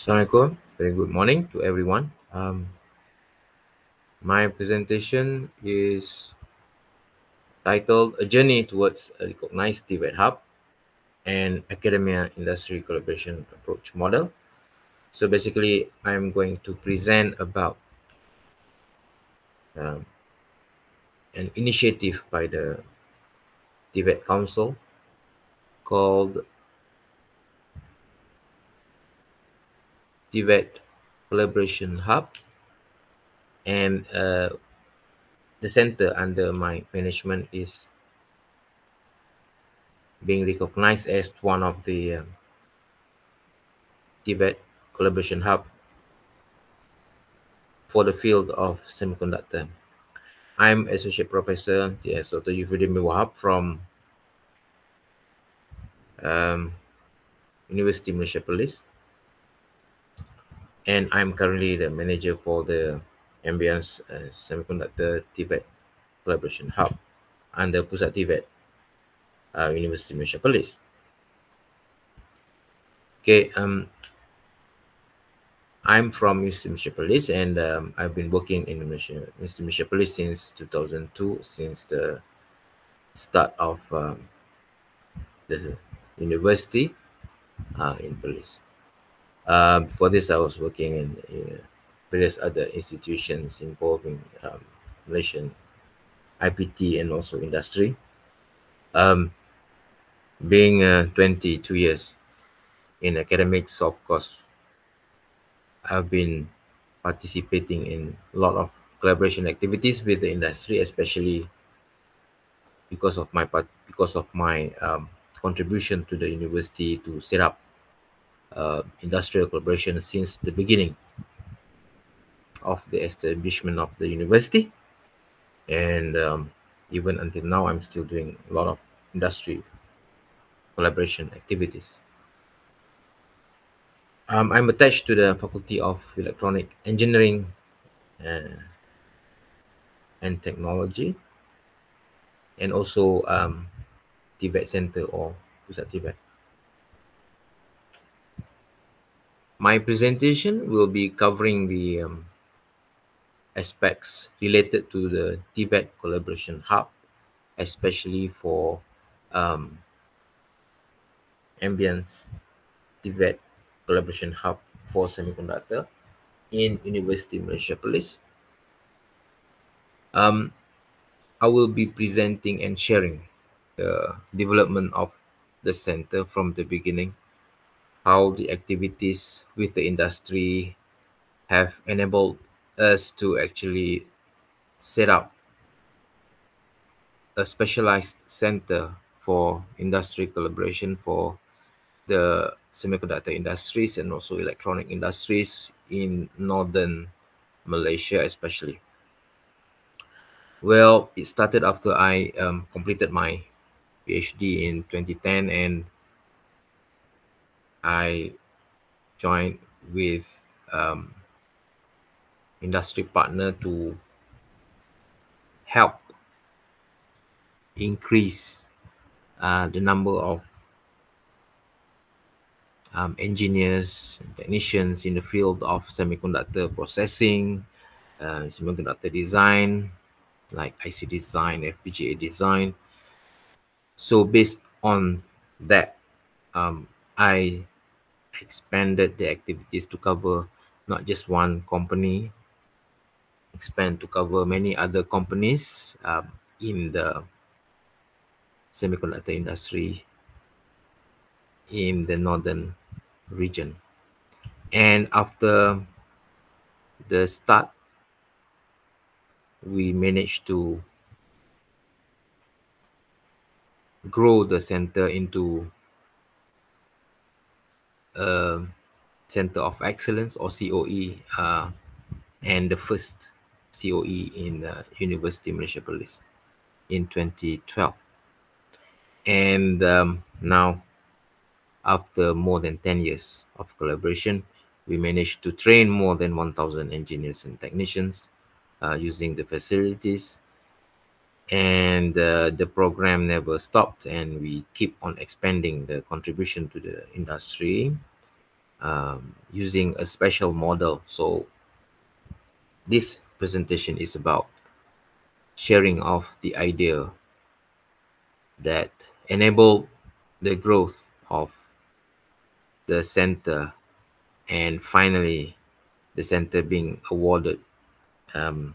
Assalamualaikum. Very good morning to everyone. Um, my presentation is titled A Journey Towards a Recognized TVET Hub and Academia Industry Collaboration Approach Model. So basically, I'm going to present about um, an initiative by the TVET Council called TVET Collaboration Hub and uh, the center under my management is being recognized as one of the um, TVET Collaboration Hub for the field of semiconductor. I'm Associate Professor T.S. Dr. Yufridin Wahab from um, University Malaysia Perlis. And I'm currently the manager for the Ambience uh, Semiconductor TVET Collaboration Hub under Pusat TVET, uh, University of Malaysia Perlis. Okay, um, I'm from Mr. Police and um, I've been working in Mr. Police since 2002, since the start of um, the university uh, in Perlis. Uh, before this, I was working in various other institutions involving um, Malaysian IPT and also industry. Um, being uh, 22 years in academics, of course, I've been participating in a lot of collaboration activities with the industry, especially because of my part, because of my um, contribution to the university to set up uh, industrial collaboration since the beginning of the establishment of the university, and um, even until now, I'm still doing a lot of industry collaboration activities. Um, I'm attached to the Faculty of Electronic Engineering uh, and Technology and also um, TVET Center or Pusat TVET. My presentation will be covering the um, aspects related to the TVET Collaboration Hub, especially for um, Ambience TVET collaboration hub for semiconductor in University Malaysia Perlis. Um, I will be presenting and sharing the development of the center from the beginning, how the activities with the industry have enabled us to actually set up a specialized center for industry collaboration for the semiconductor industries and also electronic industries in northern Malaysia, especially. Well, it started after I um, completed my PhD in 2010 and I joined with um, industry partner to help increase uh, the number of um, engineers and technicians in the field of semiconductor processing, uh, semiconductor design, like IC design, FPGA design. So based on that, um, I expanded the activities to cover not just one company, expand to cover many other companies um, in the semiconductor industry in the northern region. And after the start, we managed to grow the center into a center of excellence or COE uh, and the first COE in uh, University Malaysia Perlis in 2012. And um, now after more than 10 years of collaboration, we managed to train more than 1,000 engineers and technicians uh, using the facilities. And uh, the program never stopped, and we keep on expanding the contribution to the industry. Um, using a special model. So this presentation is about sharing of the idea that enable the growth of the center and finally the center being awarded um,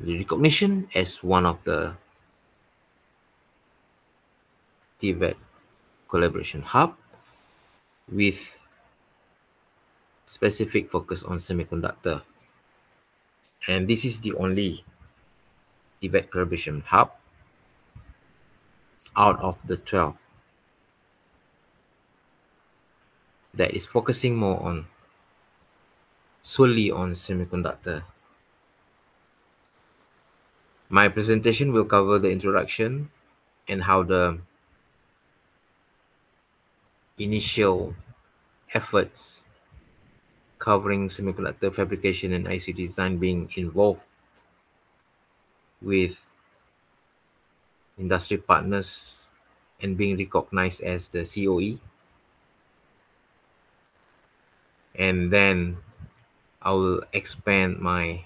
the recognition as one of the TVET collaboration hub with specific focus on semiconductor. And this is the only TVET collaboration hub out of the 12 that is focusing more on solely on semiconductor. My presentation will cover the introduction and how the initial efforts covering semiconductor fabrication and IC design being involved with industry partners and being recognized as the COE. And then I will expand my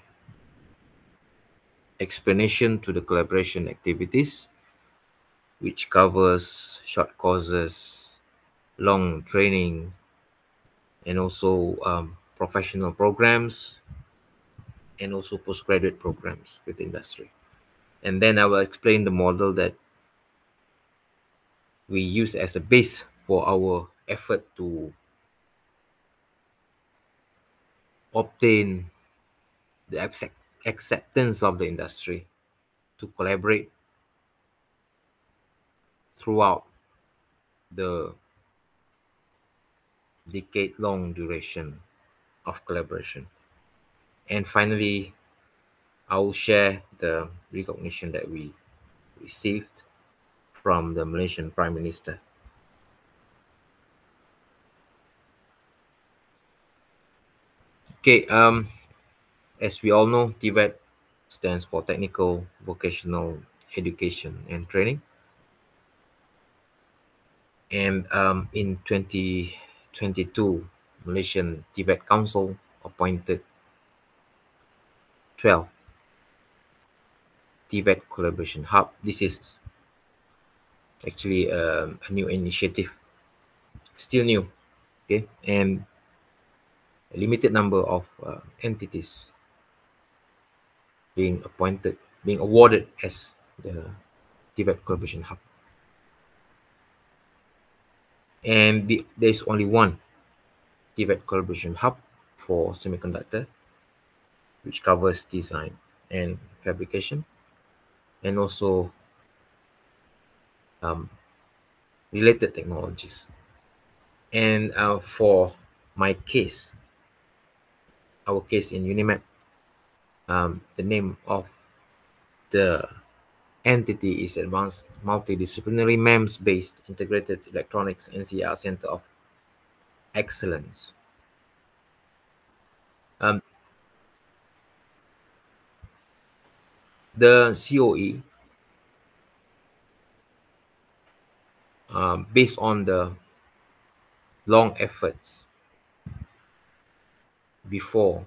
explanation to the collaboration activities, which covers short courses, long training, and also um, professional programs, and also postgraduate programs with industry. And then I will explain the model that we use as a base for our effort to obtain the accept acceptance of the industry to collaborate throughout the decade long duration of collaboration. And finally, I will share the recognition that we received from the Malaysian Prime Minister. Okay, um, as we all know, TVET stands for Technical Vocational Education and Training. And um, in 2022, Malaysian TVET Council appointed 12 TVET Collaboration Hub. This is actually um, a new initiative, still new, okay, and a limited number of uh, entities being appointed, being awarded as the TVET Collaboration Hub. And the, there's only one TVET Collaboration Hub for semiconductor, which covers design and fabrication and also um, related technologies. And uh, for my case, our case in UNIMAP, um, the name of the entity is Advanced Multidisciplinary MEMS-based Integrated Electronics NCR Center of Excellence. Um, the COE, um, based on the long efforts before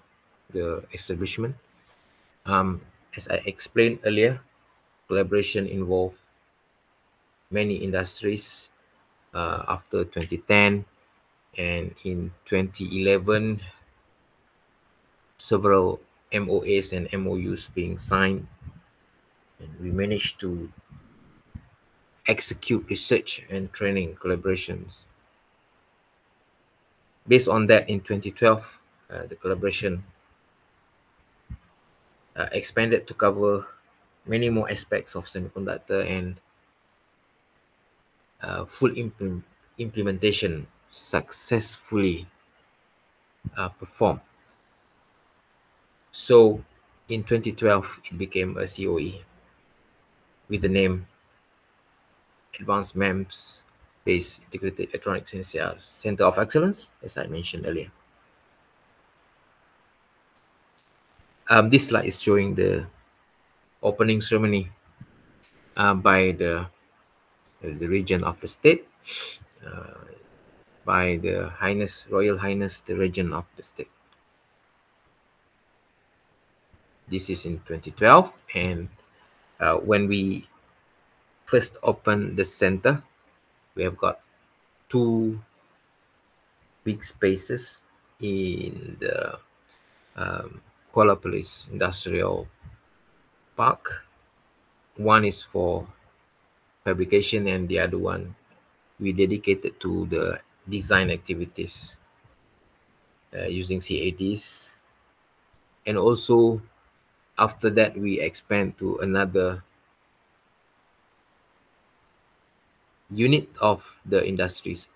the establishment, um, as I explained earlier, collaboration involved many industries uh, after 2010 and in 2011 several MOAs and MOUs being signed and we managed to execute research and training collaborations. Based on that, in 2012, uh, the collaboration uh, expanded to cover many more aspects of semiconductor and uh, full impl implementation successfully uh, performed. So in 2012, it became a COE with the name Advanced MEMS based Integrated Electronics NCR Center of Excellence, as I mentioned earlier. Um, this slide is showing the opening ceremony uh, by the the region of the state, uh, by the Highness, Royal Highness, the region of the state. This is in 2012, and uh, when we first opened the center, we have got two big spaces in the um, Kuala Perlis Industrial Park. One is for fabrication and the other one we dedicated to the design activities uh, using CADs. And also after that, we expand to another unit of the industry's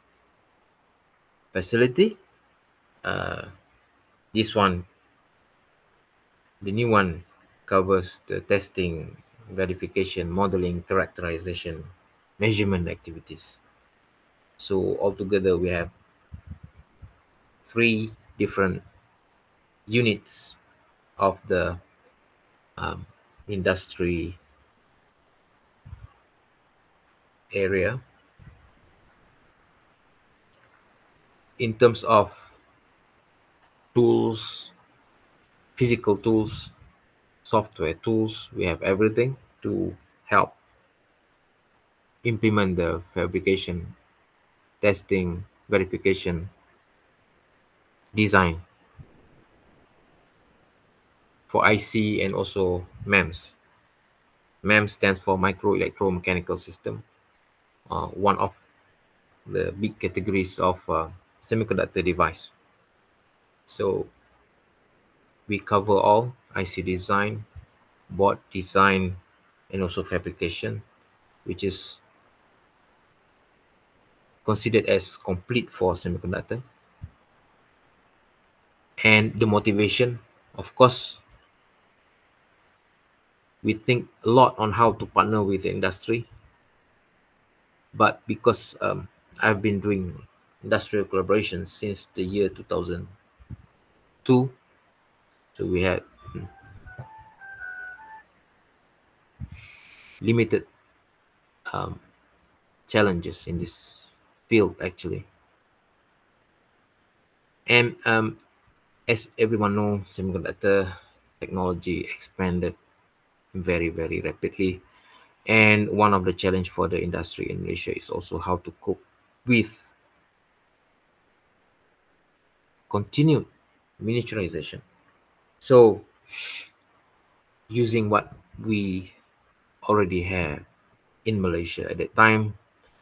facility. Uh, this one, the new one covers the testing, verification, modeling, characterization, measurement activities. So altogether we have three different units of the um, industry area. In terms of tools, physical tools, software tools, we have everything to help implement the fabrication, testing, verification, design for IC and also MEMS. MEMS stands for micro electromechanical system uh, one of the big categories of uh, semiconductor device. So we cover all IC design, board design, and also fabrication, which is considered as complete for semiconductor. And the motivation, of course, we think a lot on how to partner with the industry but because um, I've been doing industrial collaboration since the year 2002, so we had hmm, limited um, challenges in this field actually. And um, as everyone knows, semiconductor technology expanded very, very rapidly and one of the challenge for the industry in Malaysia is also how to cope with continued miniaturization. So using what we already have in Malaysia at that time,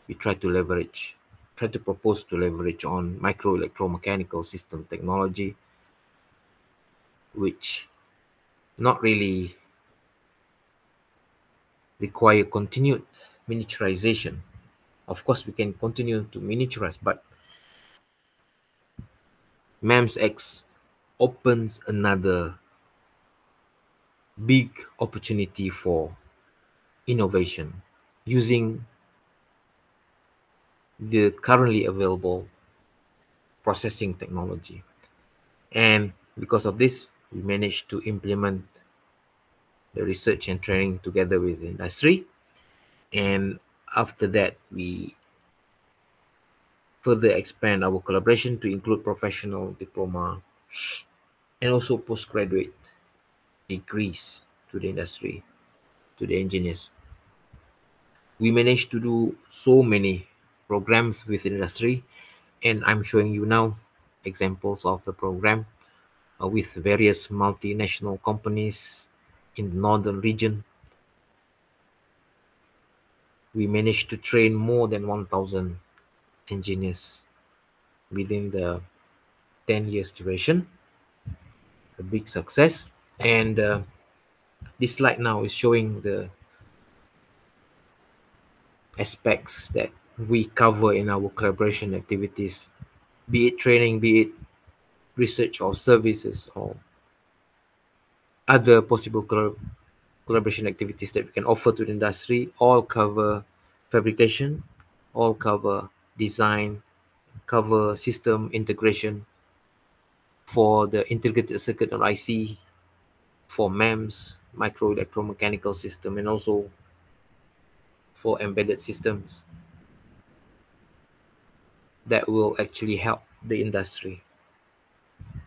we tried to leverage, tried to propose to leverage on micro electromechanical system technology, which not really require continued miniaturization. Of course, we can continue to miniaturize, but MEMS X opens another big opportunity for innovation using the currently available processing technology. And because of this, we managed to implement the research and training together with industry. And after that, we further expand our collaboration to include professional diploma and also postgraduate degrees to the industry, to the engineers. We managed to do so many programs with industry, and I'm showing you now examples of the program uh, with various multinational companies in the northern region. We managed to train more than 1,000 engineers within the 10 years duration. A big success. And uh, this slide now is showing the aspects that we cover in our collaboration activities, be it training, be it research or services or other possible collaboration activities that we can offer to the industry all cover fabrication, all cover design, cover system integration for the integrated circuit or IC, for MEMS, micro electromechanical system, and also for embedded systems. that will actually help the industry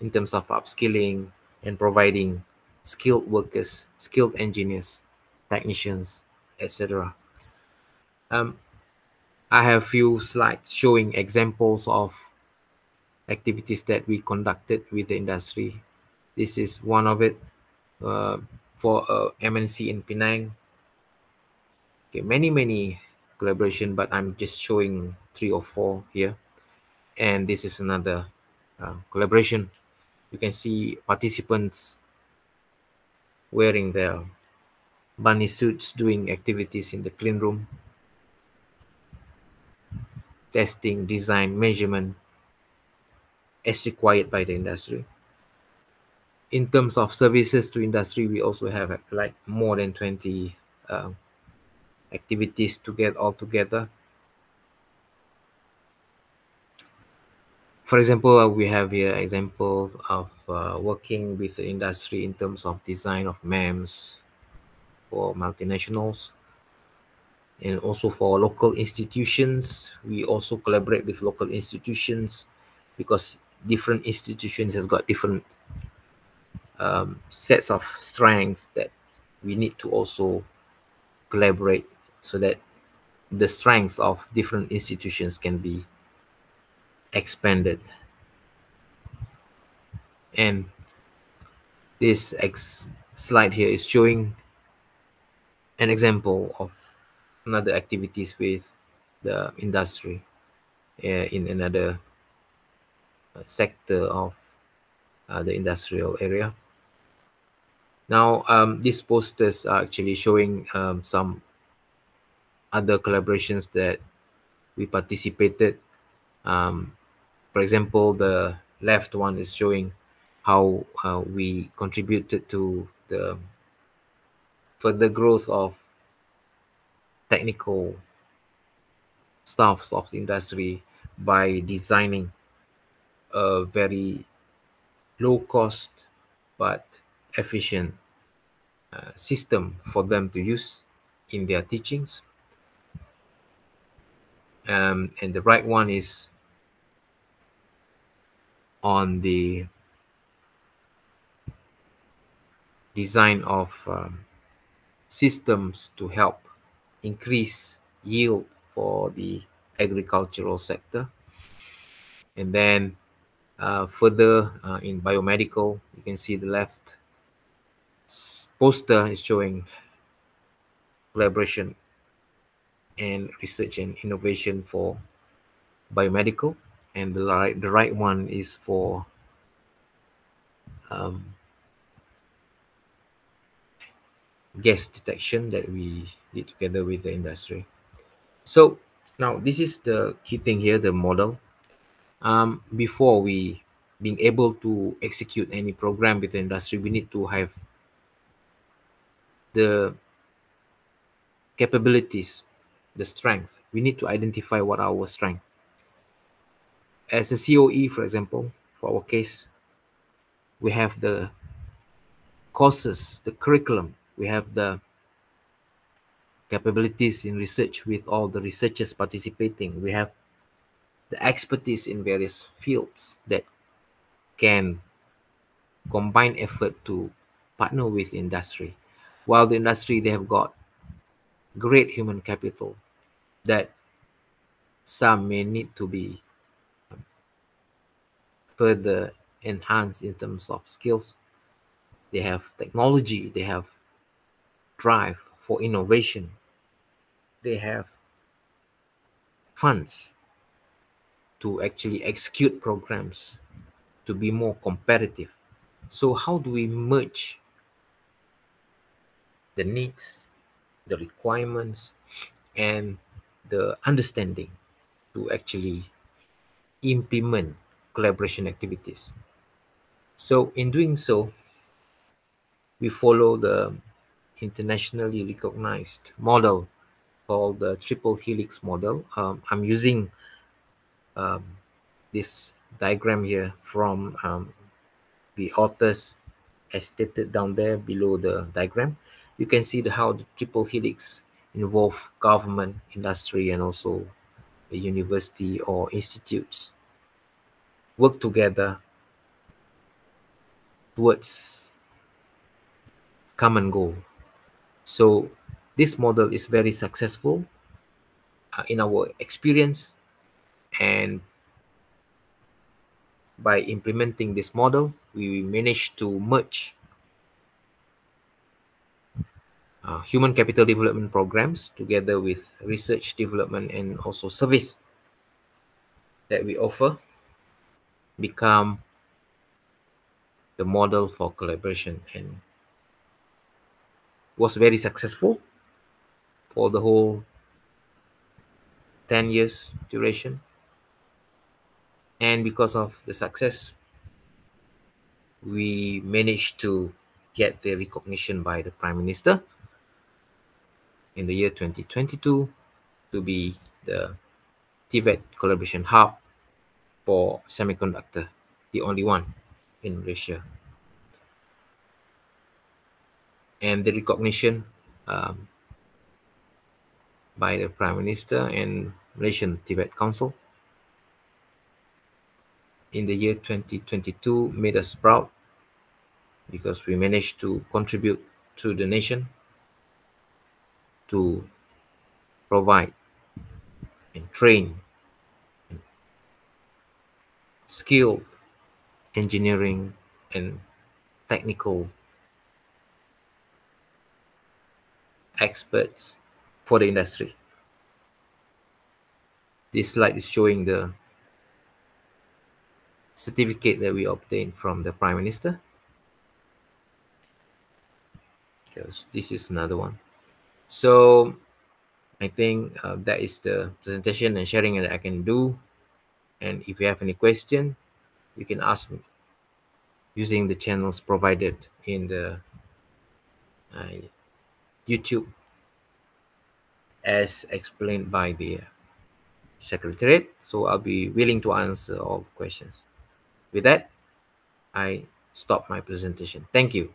in terms of upskilling and providing skilled workers, skilled engineers, technicians, etc. Um, I have few slides showing examples of activities that we conducted with the industry. This is one of it uh, for uh, MNC in Penang. Okay, many, many collaboration, but I'm just showing three or four here. And this is another uh, collaboration. You can see participants wearing their bunny suits doing activities in the clean room testing design measurement as required by the industry. In terms of services to industry we also have like more than 20 uh, activities to get all together. For example uh, we have here examples of uh, working with the industry in terms of design of MEMS for multinationals. And also for local institutions we also collaborate with local institutions because different institutions has got different um, sets of strength that we need to also collaborate so that the strength of different institutions can be expanded. And this slide here is showing an example of another activities with the industry uh, in another sector of uh, the industrial area. Now, um, these posters are actually showing um, some other collaborations that we participated. Um, for example, the left one is showing how uh, we contributed to the further growth of technical staff of the industry by designing a very low cost but efficient uh, system for them to use in their teachings. Um, and the right one is on the design of um, systems to help increase yield for the agricultural sector. And then uh, further uh, in biomedical, you can see the left poster is showing collaboration and research and innovation for biomedical and the right the right one is for um, gas detection that we did together with the industry. So now this is the key thing here, the model. Um, before we being able to execute any program with the industry, we need to have the capabilities, the strength. We need to identify what our strength. As a COE, for example, for our case, we have the courses, the curriculum, we have the capabilities in research with all the researchers participating. We have the expertise in various fields that can combine effort to partner with industry. While the industry, they have got great human capital that some may need to be further enhanced in terms of skills. They have technology, they have drive for innovation. They have funds to actually execute programs to be more competitive. So, how do we merge the needs, the requirements, and the understanding to actually implement collaboration activities? So, in doing so, we follow the internationally recognized model called the triple helix model. Um, I'm using um, this diagram here from um, the authors as stated down there below the diagram. You can see the, how the triple helix involve government, industry, and also a university or institutes work together towards common goal. So this model is very successful uh, in our experience and by implementing this model, we managed to merge uh, human capital development programs together with research development and also service that we offer become the model for collaboration and was very successful for the whole 10 years duration and because of the success we managed to get the recognition by the prime minister in the year 2022 to be the TVET collaboration hub for semiconductor, the only one in Malaysia. And the recognition um, by the Prime Minister and Malaysian TVET Council in the year 2022 made us proud because we managed to contribute to the nation to provide and train skilled engineering and technical experts for the industry. This slide is showing the certificate that we obtained from the Prime Minister. Because this is another one. So I think uh, that is the presentation and sharing that I can do. And if you have any question, you can ask me using the channels provided in the uh, YouTube as explained by the secretariat. So I'll be willing to answer all questions. With that, I stop my presentation. Thank you.